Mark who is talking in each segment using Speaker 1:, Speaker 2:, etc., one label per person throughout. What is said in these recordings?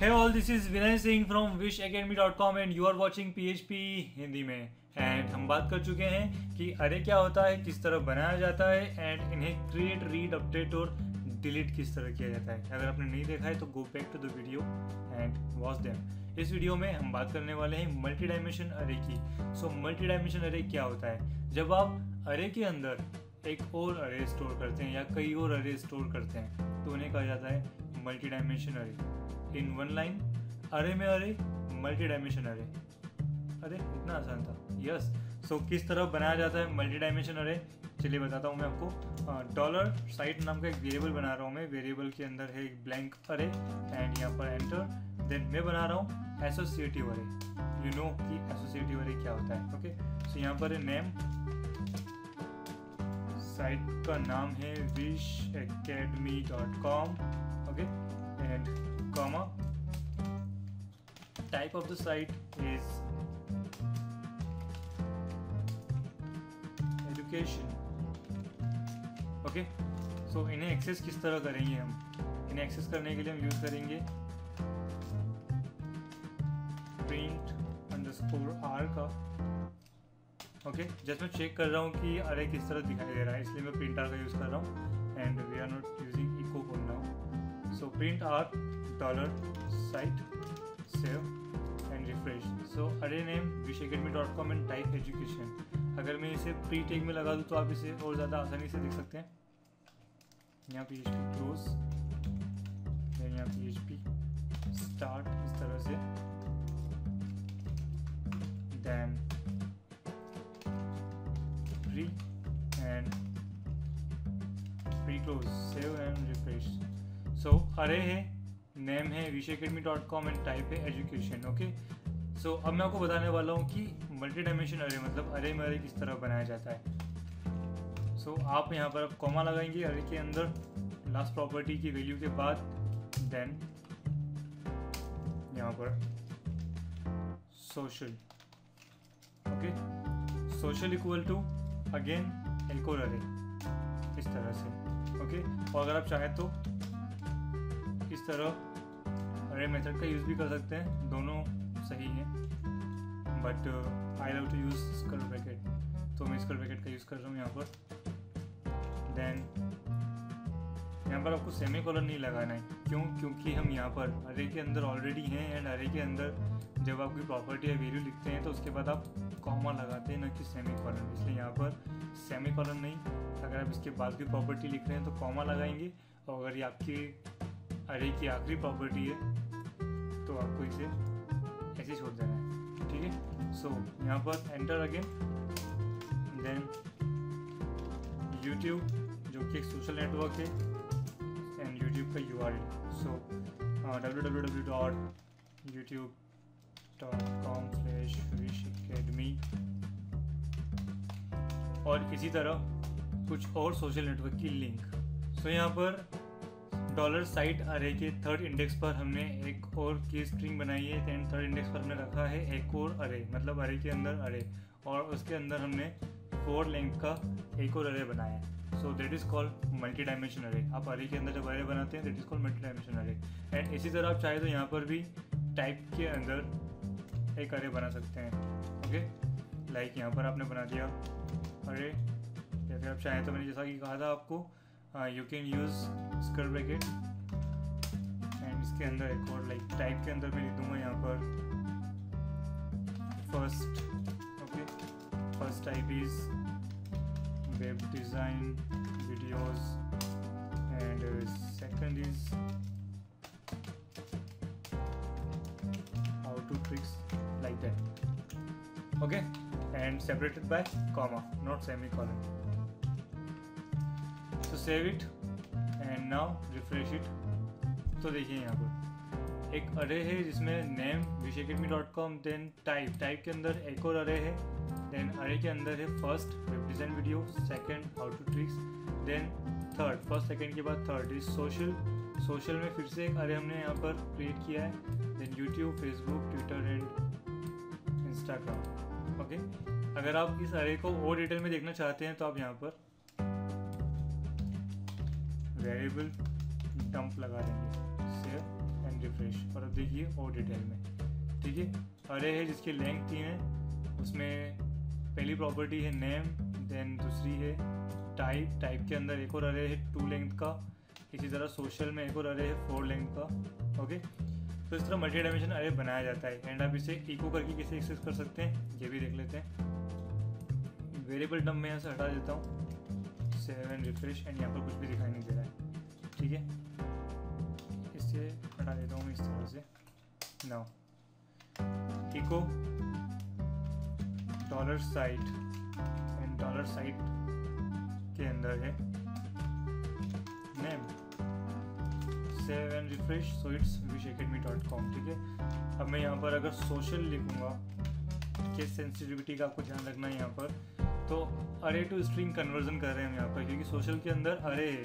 Speaker 1: Hey all, this is Vinay Singh from wishacademy.com and you are watching PHP Hindi में। And हम बात कर चुके हैं कि अरे क्या होता है किस तरह बनाया जाता है एंड इन्हें क्रिएट रीड अपडेट और डिलीट किस तरह किया जाता है। अगर आपने नहीं देखा है तो go back to the video and watch them इस वीडियो में हम बात करने वाले हैं मल्टी डायमेंशन अरे की। सो मल्टी डायमेंशन अरे क्या होता है? जब आप अरे के अंदर एक और अरे स्टोर करते हैं या कई और अरे स्टोर करते हैं तो उन्हें कहा जाता है मल्टी डायमेंशन अरे इन वन लाइन अरे में अरे मल्टी डायमेंशन अरे। अरे इतना आसान था। यस सो so, किस तरह बनाया जाता है मल्टी डायमेंशन अरे? चलिए बताता हूँ मैं आपको। डॉलर साइट नाम का एक वेरिएबल बना रहा हूँ मैं। वेरिएबल के अंदर है एक ब्लैंक अरे एंड यहाँ पर एंटर देन मैं बना रहा हूँ एसोसिएटिव अरे। यू नो कि एसोसिएटिव अरे क्या होता है ओके सो यहाँ पर नेम साइट का नाम है Wish Academy dot com okay and comma type of the site is education okay so इन्हें एक्सेस किस तरह करेंगे हम? इन्हें एक्सेस करने के लिए हम यूज़ करेंगे प्रिंट अंडरस्कोर आर का। ओके जस्ट मैं चेक कर रहा हूँ कि अरे किस तरह दिखाई दे रहा है, इसलिए मैं प्रिंट आर का यूज़ कर रहा हूँ। And we are not using echo for now so print R save and refresh so अरे name Wish Academy dot com and type education अगर मैं इसे प्री टेक में लगा दूँ तो आप इसे और ज़्यादा आसानी से देख सकते हैं। यहाँ P H P close then यहाँ पी एच पी स्टार्ट इस तरह से। Then pre and pre close save and refresh. So, array है। नेम है विषय Wish Academy dot com and type है एजुकेशन ओके सो अब मैं आपको बताने वाला हूँ कि मल्टी डायमेंशन अरे मतलब अरे में अरे किस तरह बनाया जाता है। सो so, आप यहाँ पर अब कॉमा लगाएँगे अरे के अंदर लास्ट प्रॉपर्टी की वैल्यू के बाद देन यहाँ पर social okay social equal to again और अरे इस तरह से ओके okay? और अगर आप चाहें तो इस तरह अरे मेथड का यूज़ भी कर सकते हैं। दोनों सही हैं। But I love to use square bracket तो मैं स्कल ब्रैकेट का यूज़ कर रहा हूँ यहाँ पर। देन यहाँ पर आपको सेमी कॉलर नहीं लगाना है। क्यों? क्योंकि हम यहाँ पर अरे के अंदर ऑलरेडी हैं एंड अरे के अंदर जब आप कोई प्रॉपर्टी या वैल्यू लिखते हैं तो उसके बाद आप कॉमा लगाते हैं, ना कि सेमी कॉलर इसलिए यहाँ पर सेमी कॉलर नहीं। अगर आप इसके बाद की प्रॉपर्टी लिख रहे हैं तो कॉमा लगाएँगे। और अगर ये आपकी अरे की आखिरी प्रॉपर्टी है तो आपको इसे ऐसे छोड़ देना है ठीक है? सो यहाँ पर एंटर अगेन देन यूट्यूब जो कि एक सोशल नेटवर्क है एंड यूट्यूब का U R so W W W dot YouTube dot com slash Wish Academy और इसी तरह कुछ और सोशल नेटवर्क की लिंक सो so, यहाँ पर डॉलर साइट अरे के थर्ड इंडेक्स पर हमने एक और की स्ट्रिंग बनाई है एंड थर्ड इंडेक्स पर हमने रखा है एक और अरे मतलब अरे के अंदर अरे और उसके अंदर हमने फोर लेंथ का एक और अरे बनाया है. So that is called multi dimension array आप अरे के अंदर जब अरे बनाते हैं that is called multi dimension array and इसी तरह आप चाहे तो यहाँ पर भी टाइप के अंदर एक अरे बना सकते हैं. ओके लाइक यहाँ पर आपने बना दिया अरे या फिर आप चाहें तो मैंने जैसा कि कहा था आपको you can use square bracket and इसके अंदर एक और लाइक टाइप के अंदर मैं लिख दूँगा यहाँ पर। First okay first type is web design videos and second is how to tricks like that okay and separated by comma, not semicolon. So save it. And now, refresh it. तो देखिए यहाँ पर। एक अरे है जिसमें name Wish Academy dot com then type type के अंदर एक और अरे है। देन अरे के अंदर है first web design video second how to tricks then third first second के बाद थर्ड इज़ सोशल सोशल में फिर से एक अरे हमने यहाँ पर क्रिएट किया है। Then YouTube Facebook Twitter and Instagram okay अगर आप इस अरे को और डिटेल में देखना चाहते हैं तो आप यहाँ पर वेरिएबल डंप लगा देंगे। सेव एंड रिफ्रेश और अब देखिए, और डिटेल में। ठीक है अरे है जिसकी लेंथ तीन है, उसमें पहली प्रॉपर्टी है नेम देन दूसरी है टाइप टाइप के अंदर एक और अरे है टू लेंथ का। इसी तरह सोशल में एक और अरे है फोर लेंथ का। ओके तो इस तरह मल्टी डायमेंशन अरे बनाया जाता है। एंड आप इसे इको करके कैसे एक्सेस कर सकते हैं, ये भी देख लेते हैं। वेरिएबल टर्म में यहाँ से हटा देता हूँ। सेवन रिफ्रेश एंड यहाँ पर कुछ भी दिखाई नहीं दे रहा है। ठीक है? इसे हटा देता हूँ इस तरह से। Now echo dollar site and dollar site के अंदर है। Name save and refresh so it's Wish Academy dot com ठीक है? अब मैं यहाँ पर अगर सोशल लिखूँगा, किस सेंसिटिविटी का आपको ध्यान रखना है यहाँ पर? तो अरे टू स्ट्रिंग कन्वर्जन कर रहे हैं हम यहाँ पर, क्योंकि सोशल के अंदर अरे है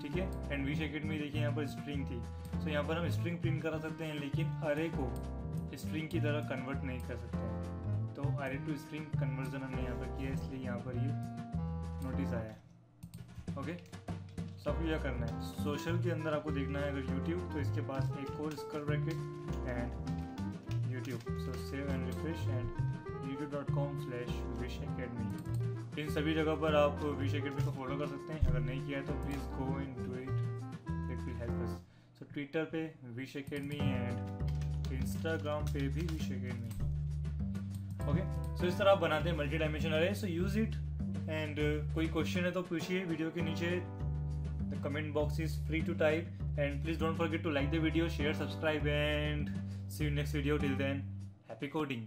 Speaker 1: ठीक है? एंड विश अकेडमी देखिए यहाँ पर स्ट्रिंग थी। तो यहाँ पर हम स्ट्रिंग प्रिंट करा सकते हैं, लेकिन अरे को स्ट्रिंग की तरह कन्वर्ट नहीं कर सकते हैं। तो अरे टू स्ट्रिंग कन्वर्जन हमने यहाँ पर किया, इसलिए यहाँ पर ये नोटिस आया है। ओके सो आपको क्या करना है। सोशल के अंदर आपको देखना है अगर यूट्यूब तो इसके पास एक और square bracket and YouTube so save and refresh and YouTube dot com slash Wish Academy इन सभी जगह पर आप विश अकेडमी को फॉलो कर सकते हैं। अगर नहीं किया है तो please go into it it will help us so Twitter पे विश अकेडमी एंड इंस्टाग्राम पे भी विश अकेडमी ओके सो इस तरह आप बनाते हैं multi dimension array so use it and कोई क्वेश्चन है तो पूछिए वीडियो के नीचे. The comment box is free to type and please don't forget to like the video share subscribe and see you next video till then happy coding